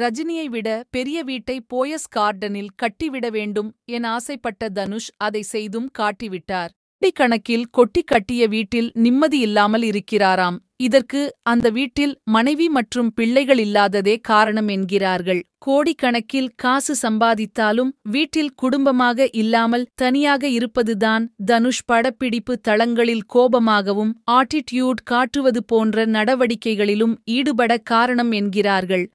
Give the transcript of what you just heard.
ரஜினியை விட பெரிய வீட்டை போயஸ் கார்டனில் கட்டிவிட வேண்டும் என ஆசைப்பட்ட தனுஷ் அதை செய்தும் காட்டிவிட்டார். கணக்கில் கொட்டி கட்டிய வீட்டில் நிம்மதியில்லாமல் இருக்கிறாராம். இதற்கு அந்த வீட்டில் மனைவி மற்றும் பிள்ளைகள் இல்லாததே காரணம் என்கிறார்கள். கோடிக்கணக்கில் காசு சம்பாதித்தாலும் வீட்டில் குடும்பமாக இல்லாமல் தனியாக இருப்பதுதான் தனுஷ் படப்பிடிப்பு தளங்களில் கோபமாகவும் ஆட்டிட்யூட் காட்டுவது போன்ற நடவடிக்கைகளிலும் ஈடுபட காரணம் என்கிறார்கள்.